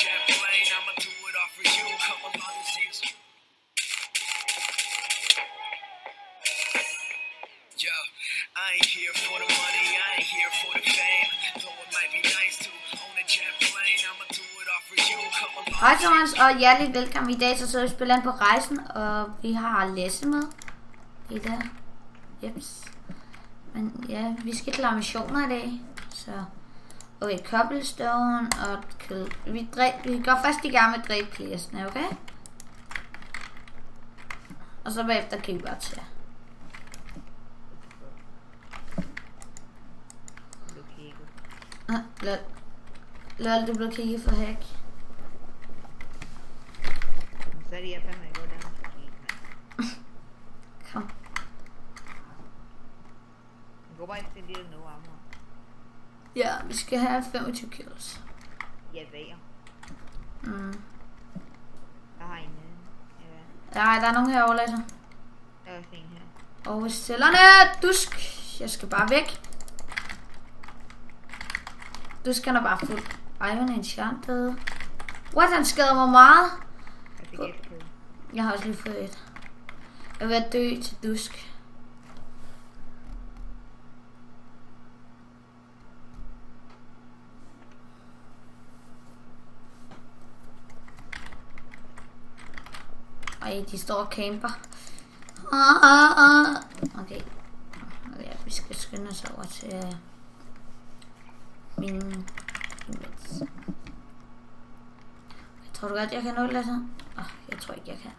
jet plane, I'ma do it all for you. Come along and see us. Yo, I ain't here for the money, I ain't here for the fame. Though it might be nice to own a jet plane, I'ma do it all for you. Come along. Hej Thomas, og hjertelig velkommen. I dag så sidder vi og spiller ind på rejsen, og vi har Lasse med. I der. Jeps. Men ja, vi skal klare missioner i dag. Så okay, cobblestone og kill. Vi, dræb, vi går først i gang med at okay? Og så bagefter kan vi bare tage. Blev. Ah, lol. Lol, det blev kigget for hack. Så er det jeg fandme gå der og kigge, mand. Kom. Jeg går bare ikke til det nu, amor. Ja, vi skal have 25 kills. Jeg væger. Mm. Der har en. Ja, der er nogen herovre, Lasse. der er også en her. Og cellerne, dusk. Jeg skal bare væk. Dusk han er bare fuld. Ej, han er enchanted. What, han skader mig meget. Jeg. Jeg har også lige fået et. Jeg er ved at dø til dusk. Ej, de står og camper. Ah, ah, ah. Okay. Ja, vi skal skynde os over til øh, min imens. Jeg tror du godt, jeg kan nå det, Lasse? Oh, jeg tror ikke, jeg kan.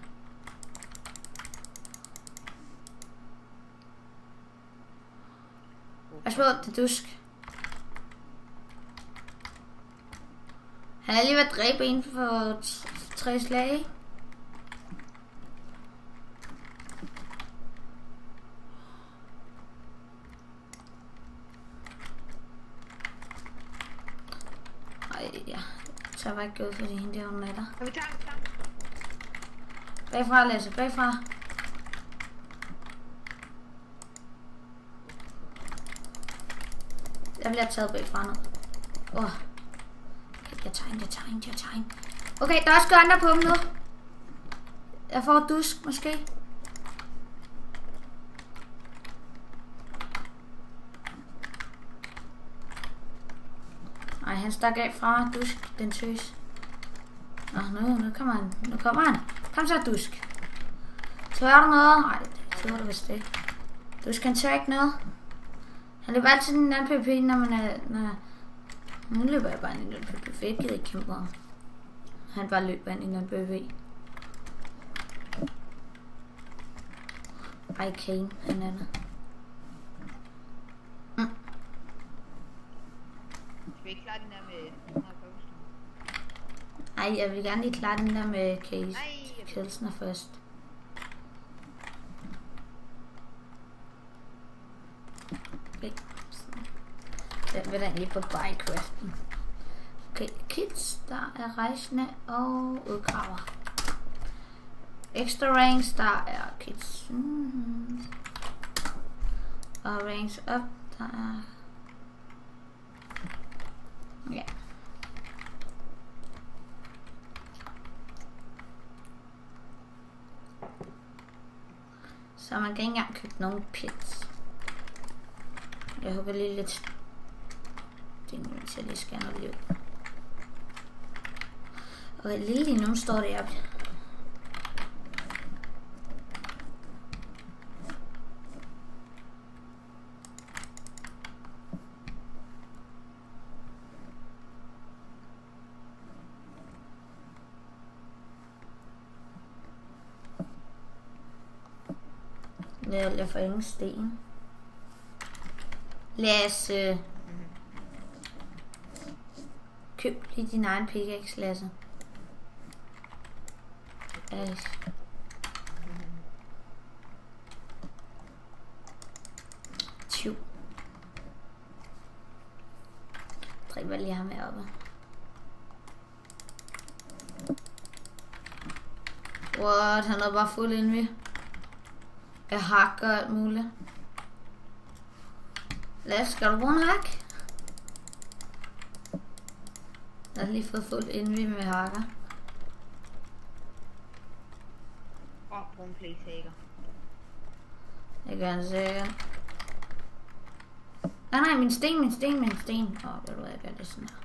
Pas på, det dusk. Han er lige ved at dræbe en for tre slag. ikke ja. Så var ikke gået, fordi hende der hun er der. Kan vi tage den? Tage den? Bagfra, Lasse, bagfra. Jeg bliver taget bagfra nu. Åh. Oh. Jeg tager en, jeg tager en, jeg tager en. Okay, der er også andre på dem nu. Jeg får dusk, måske. Ej, han stak af fra dusk, den tøs. Nå, nu, nu kommer han. Nu kommer han. Kom så, dusk. Tør du noget? Nej, det tør du vist ikke. Dusk, han tør ikke noget. Han løber altid den anden pp, når man er... Når... Nu løber jeg bare ind i den pp, for jeg gider ikke kæmpe med. Han bare løber ind i den pp. Ej, Kane, han er der. Skal ikke klare den der med 100 cobblestone? Ej, jeg vil gerne lige klare den der med Case. Jeg Kelsner først. Okay. Den vil den lige på bycraften. Okay, kids, der er rejsende og udgraver. Extra ranks, der er kids. Mm. Og ranks up, der er... Ja. Så man kan ikke engang købe nogen pits. Jeg håber lige lidt... Det er nu, hvis jeg lige skal noget liv. Og lige lige nu står det op. Jeg, jeg får ingen sten. Lad os øh, køb lige din egen pickaxe, Lasse. Ash. Tju. Dræber lige ham heroppe. What? Han er bare fuld indvi. Jeg hakker og alt muligt. Lad os, skal du bruge en hak? Jeg har lige fået fuldt envy med hakker. Åh, oh, brun playtaker. Det gør han sikkert. Nej, nej, min sten, min sten, min sten. Åh, oh, ved du hvad, jeg gør det sådan her.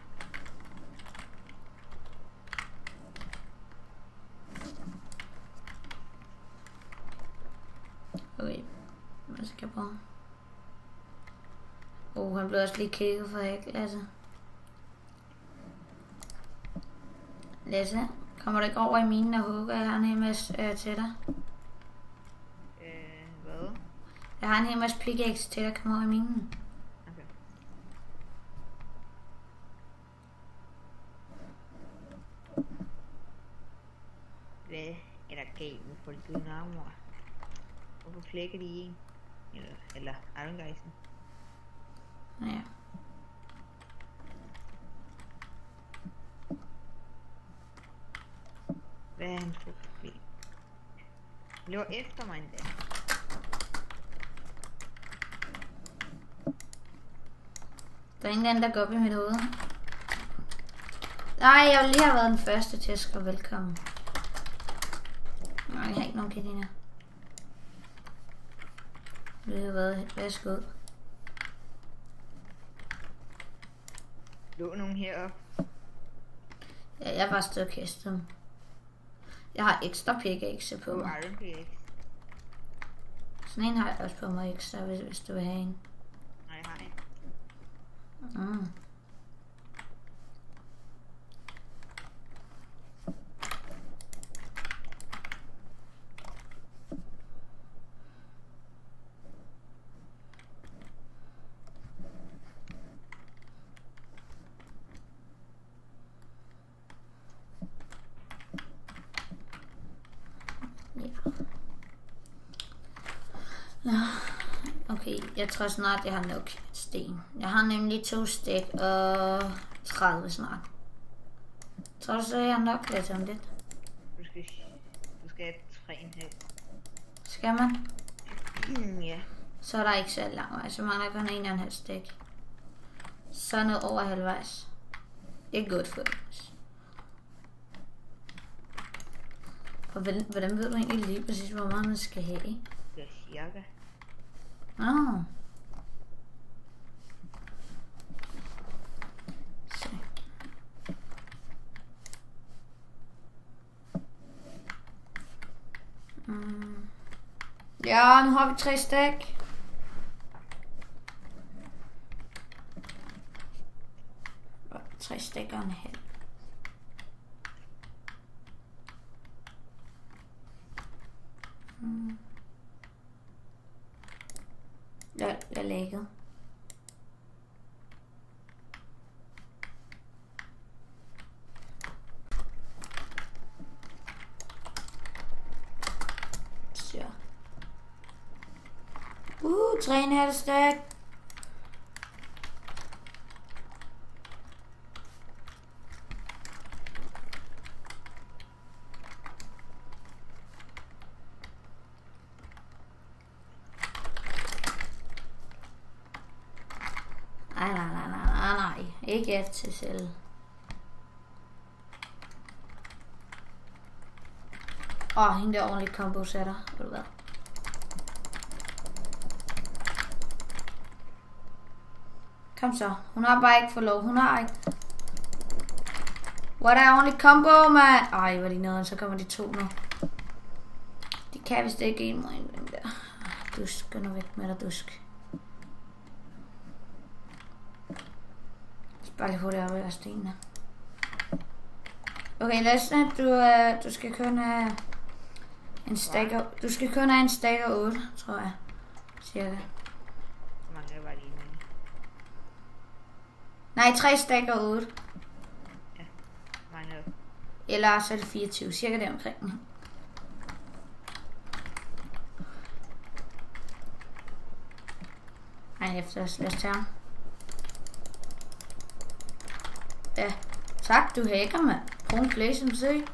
Okay, bruge? Oh, han blev også lige kigget for ikke, Lasse. Kommer du ikke over i minen og hugger? Jeg har en hel masse øh, til dig. Øh, hvad? Jeg har en hel masse pickaxe til dig. Kom over i minen. Okay. Hvad er der galt med folk uden armor? Hvorfor flækker de i en? Eller, eller Irongeisen? Ja. Hvad er hans problem? Løber efter mig endda. Der er ingen anden, der går op i mit hoved. Nej, jeg ville lige have været den første til at skrive velkommen. Nej, jeg har ikke nogen kaniner. Det har været værsgo. Lå nogen heroppe? Ja, jeg var stået kastet dem. Jeg har ekstra pickaxe på På mig. Sådan en har jeg også på mig ekstra, hvis, hvis du vil have en. Nej, jeg har en. Mm. Ja. Nå, Okay, jeg tror snart, jeg har nok sten. Jeg har nemlig to stik og 30 snart. Tror du så, jeg har nok lidt om lidt? Du skal, du skal have tre en halv. Skal man? Mm, ja. Så er der ikke så lang vej. Så mangler kun en og en halv stik. Så noget over halvvejs. Det er godt for os. Og hvordan ved du egentlig lige præcis, hvor meget man skal have? Det cirka. Ah. Så. Mm. Ja, nu har vi tre stik. Tre stik og en halv. 3,5 stack. Nej, nej, nej, nej, nej, nej. Ikke FTSL. Åh, oh, hende der ordentligt combo sætter. Ved du hvad? Kom så. Hun har bare ikke fået lov. Hun har ikke. What er ordentligt combo, mand? Ej, hvor de nede, så kommer de to nu. De kan vist ikke en mod en, der. Dusk, gå nu væk med dig, dusk. Bare lige hurtigt op af stenene. Okay, Lasse, du, uh, du skal kun have en stacker. Du skal kun have en stacker 8, tror jeg. Cirka. Så mangler bare lige en. Nej, 3 stacker 8. Mangler Eller så er det 24, cirka der omkring. Ej, efter os. Lad os tage ham. Ja, tak, du hacker, mand. Brun play, som se.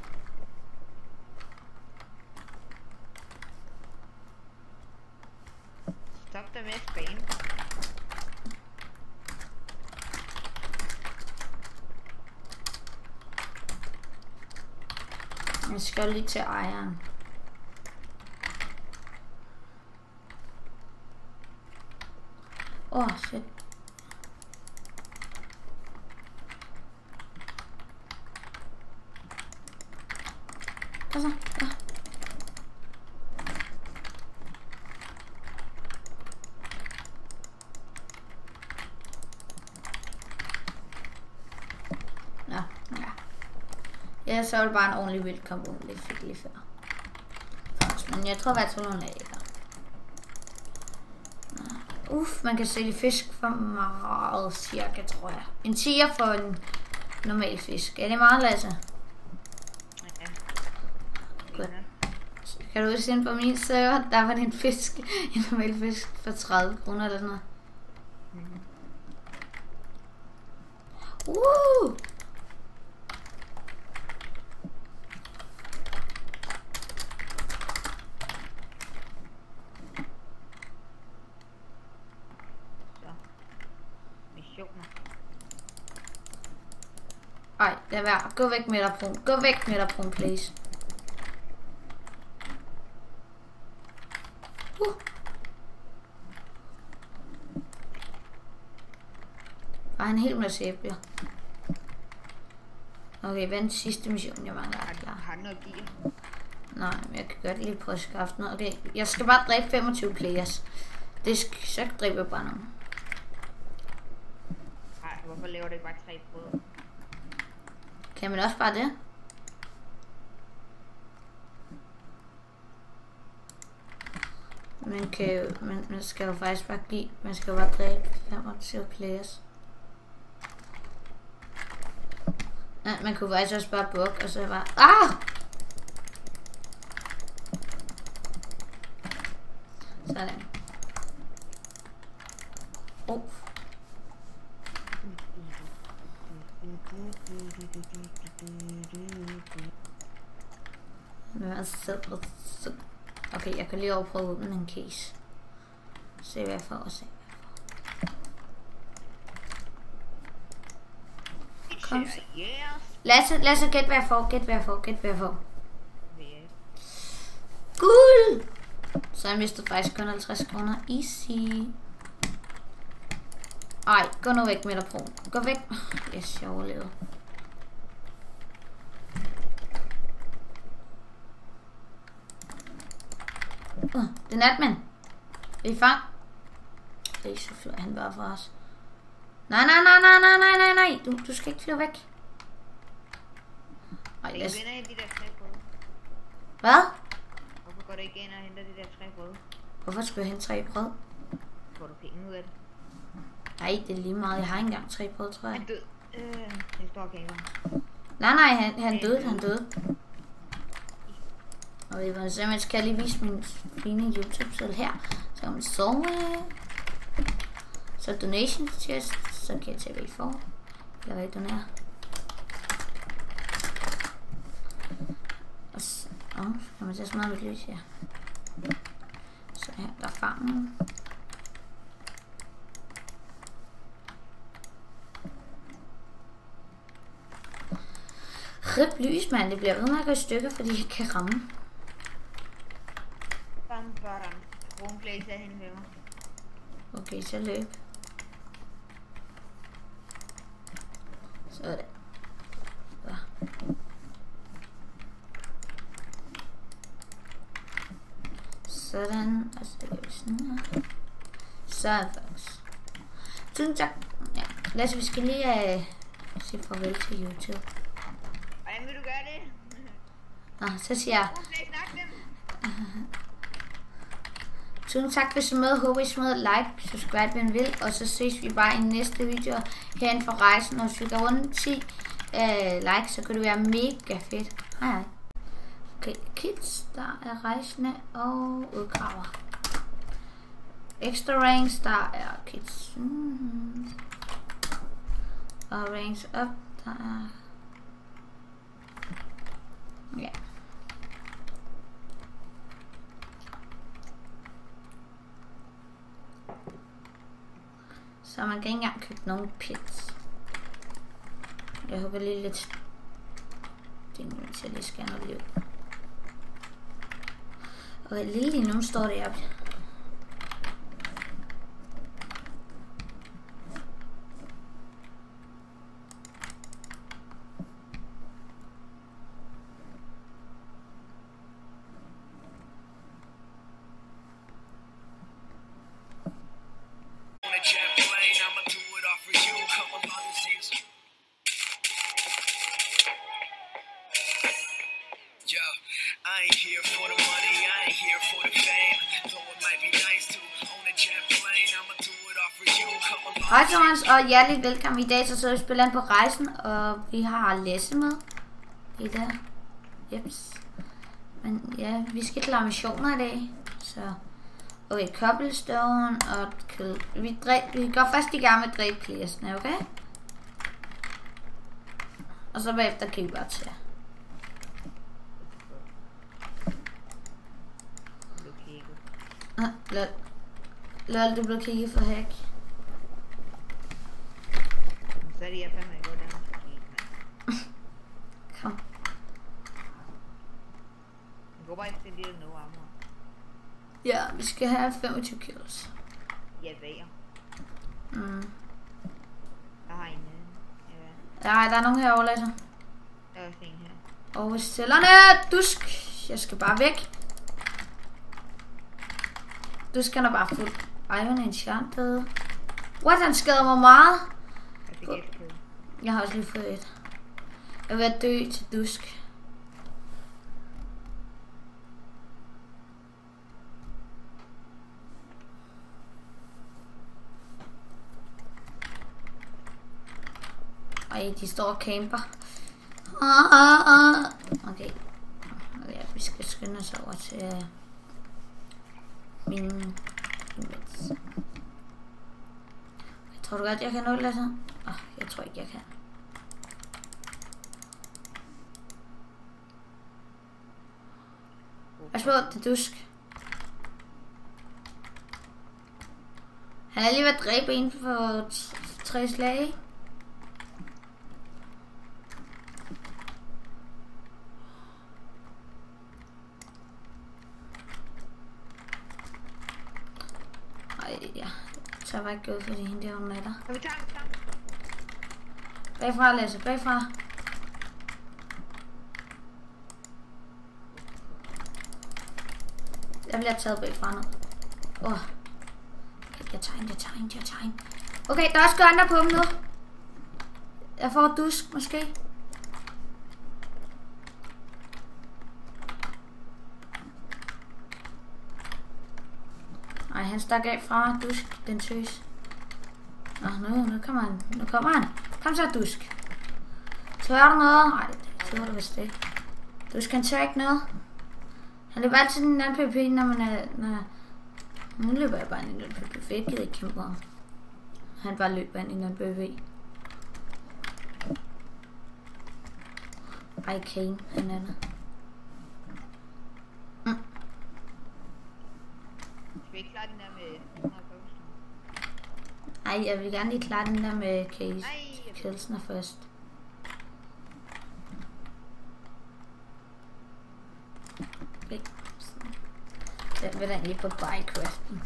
Stop dig med at spame. Jeg skal lige til ejeren. Åh, oh, shit. Kom så, ja. Nå, ja. Ja, så var det bare en ordentlig vild karbon, det fik lige før. Men jeg tror hvert fald, hun er. Nå. Uff, man kan sælge fisk for meget cirka, tror jeg. En tiger for en normal fisk. Er det meget, Lasse? Ja. Kan du huske på min server, der var det en fisk, en normal fisk for 30 kroner eller sådan noget. Mhm. Uh! Så. Missioner. Ej, lad være. Gå væk med dig, brun. Gå væk med dig, brun, please. Uh. Bare en hel masse æbler. Okay, hvad er den sidste mission, jeg mangler at klare? har noget gear? Nej, men jeg kan godt lige prøve at skaffe noget. Okay, jeg skal bare dræbe 25 players. Det skal, så dræber jeg bare nogen. Nej, hvorfor laver du ikke bare tre brød? Kan man også bare det? Man kan jo, man, man skal jo faktisk bare give, man skal jo bare dræbe 25 players. Nej, man kunne faktisk også bare bukke, og så bare, ah! Sådan. Oh, nu er jeg så, så. Okay, jeg kan lige overprøve at åbne en case. Se hvad jeg får, og se Kom så. Lad os, lad os gætte, hvad jeg får, gæt hvad jeg får, gæt hvad jeg får. Guld! Så jeg mistede faktisk kun 50 kroner. Easy. Ej, gå nu væk med dig. Gå væk. Yes, jeg overlevede. Det er natmand. Er I fang? Okay, så flyver han bare fra os. Nej, nej, nej, nej, nej, nej, nej, nej. Du, du skal ikke flyve væk. Ej, Jeg lad os... Hvad? Hvorfor går du ikke ind og henter de der tre brød? Hvorfor skulle jeg hente tre brød? Får du penge ud af det? Nej, det er lige meget. Jeg har ikke engang tre brød, tror jeg. Han død. Øh, den står kamera. Nej, nej, han, han døde, han døde. Og det var simpelthen, skal jeg lige vise min fine YouTube-selv her. Så kan man sove. Så donation chest, så kan jeg tage, hvad I får. Eller hvad I donerer. Og så, åh, så kan man tage så meget mit lys her. Så her, der er fangen. Rip lys, mand. Det bliver ved med at gå i stykker, fordi jeg kan ramme. Bam, bam. Rumplace er henne ved mig. Okay, så løb. Sådan. Så. Sådan. Og så gør vi sådan her. Sådan, folks. Tusind tak. Ja. Lad os, vi skal lige uh, sige farvel til YouTube. Hvordan vil du gøre det? Nå, så siger jeg. Tusind tak for så med. Håber I smider like, subscribe, hvis vil. Og så ses vi bare i næste video herinde for rejsen. Og hvis vi går rundt 10 uh, øh, likes, så kan det være mega fedt. Hej hej. Okay, kids, der er rejsende og udgraver. Extra ranks, der er kids. Mm. Og ranks up, der er... Ja. Så man kan ikke engang købe nogen pins. Jeg håber lige lidt ting, mens jeg lige scanner det ud. Okay, lige nu står det op. Hej Thomas, og hjertelig velkommen. I dag så sidder vi og spiller ind på rejsen, og vi har Lasse med. Det er der. Jeps. Men ja, vi skal klare missioner i dag. Så, okay, cobblestone og. Vi, dræb, vi går først i gang med playersne, okay? Og så bagefter kan vi bare tage. Ah, Lol. Lol, du blev kigget for hack. Fandme godt, der er blokeret, mand. Kom. Jeg går bare ikke til det no armor. Ja, vi skal have 25 kills. Jeg væger. Mm. Der har en ja, Nej, der er nogen herovre, Lasse. der er også en her. Og cellerne, dusk. Jeg skal bare væk. Dusk han er bare fuld. Er enchanted. What, han skader mig meget. Jeg. Jeg har også lige fået et. Jeg er ved at dø til dusk. Ej, de står og camper. Ah, ah, ah. Okay. okay. Vi skal skynde os over til øh, min. Jeg tror du godt, jeg kan nå det, Lasse? Oh, jeg tror ikke, jeg kan. Pas på, det er dusk. Han er lige ved at dræbe en for tre slag. Ej, ja. Så jeg var ikke gået, fordi hende der hun er der. Kan vi tage den sammen? Bagfra, Lasse, bagfra. Jeg bliver taget bagfra nu. Åh. Oh. Jeg tegner, jeg tegner, jeg tegner. Okay, der er også andre på dem nu. Jeg får dusk, måske. Nej, han stak af fra dusk, den tøs. Nå, nu, nu kommer han. Nu kommer han. Kom så, dusk. Tør du noget? Nej, tør du vist ikke. Dusk, han tør ikke noget. Han løber altid den anden pp, når man er... Når... Nu løber jeg bare ind i den pp, for jeg gider ikke kæmpe ham. Han bare løber ind i den pp. Ej, Kane, han er der. Skal vi ikke klare den der med 100 cobblestone? Ej, jeg vil gerne lige klare den der med Case. Nej, Kelsner først. Okay. Den vil da lige på bycraften.